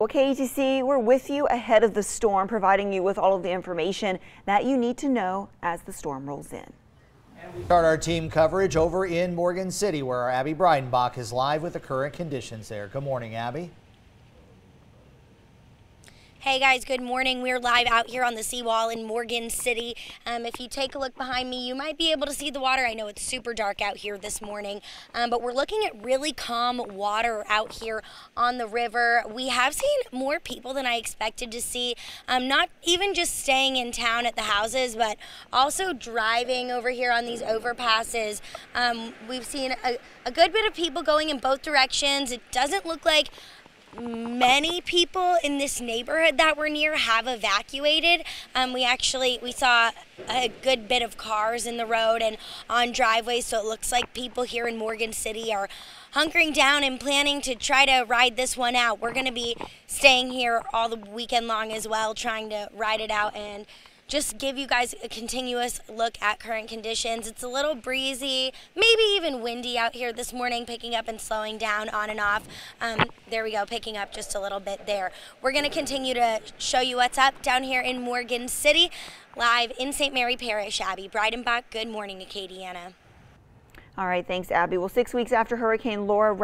Well, KATC, we're with you ahead of the storm, providing you with all of the information that you need to know as the storm rolls in. Start our team coverage over in Morgan City, where our Abby Breidenbach is live with the current conditions there. Good morning, Abby. Hey guys, good morning. We're live out here on the seawall in Morgan City. Um, if you take a look behind me, you might be able to see the water. I know it's super dark out here this morning, um, but we're looking at really calm water out here on the river. We have seen more people than I expected to see, um, not even just staying in town at the houses, but also driving over here on these overpasses. Um, we've seen a, a good bit of people going in both directions. It doesn't look like many people in this neighborhood that we're near have evacuated. Um, we actually we saw a good bit of cars in the road and on driveways, so it looks like people here in Morgan City are hunkering down and planning to try to ride this one out. We're going to be staying here all the weekend long as well, trying to ride it out and just give you guys a continuous look at current conditions. It's a little breezy, maybe even windy out here this morning, picking up and slowing down on and off. Um, there we go, picking up just a little bit there. We're going to continue to show you what's up down here in Morgan City, live in St. Mary Parish. Abby Breidenbach, good morning, to Acadiana. All right, thanks, Abby. Well, six weeks after Hurricane Laura